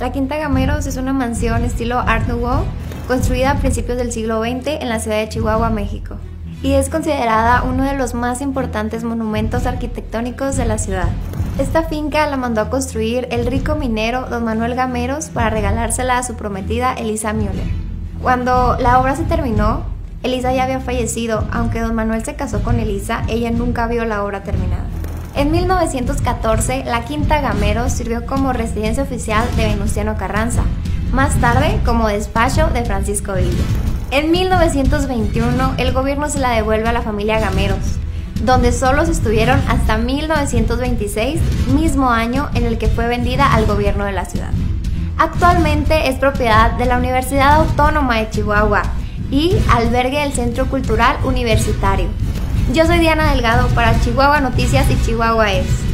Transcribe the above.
La Quinta Gameros es una mansión estilo Art Nouveau construida a principios del siglo XX en la ciudad de Chihuahua, México, y es considerada uno de los más importantes monumentos arquitectónicos de la ciudad. Esta finca la mandó a construir el rico minero don Manuel Gameros para regalársela a su prometida Elisa Müller. Cuando la obra se terminó, Elisa ya había fallecido, aunque don Manuel se casó con Elisa, ella nunca vio la obra terminada. En 1914, la Quinta Gamero sirvió como residencia oficial de Venustiano Carranza, más tarde como despacho de Francisco Villa. En 1921, el gobierno se la devuelve a la familia Gameros, donde solos estuvieron hasta 1926, mismo año en el que fue vendida al gobierno de la ciudad. Actualmente es propiedad de la Universidad Autónoma de Chihuahua y albergue del Centro Cultural Universitario. Yo soy Diana Delgado para Chihuahua Noticias y Chihuahua Es.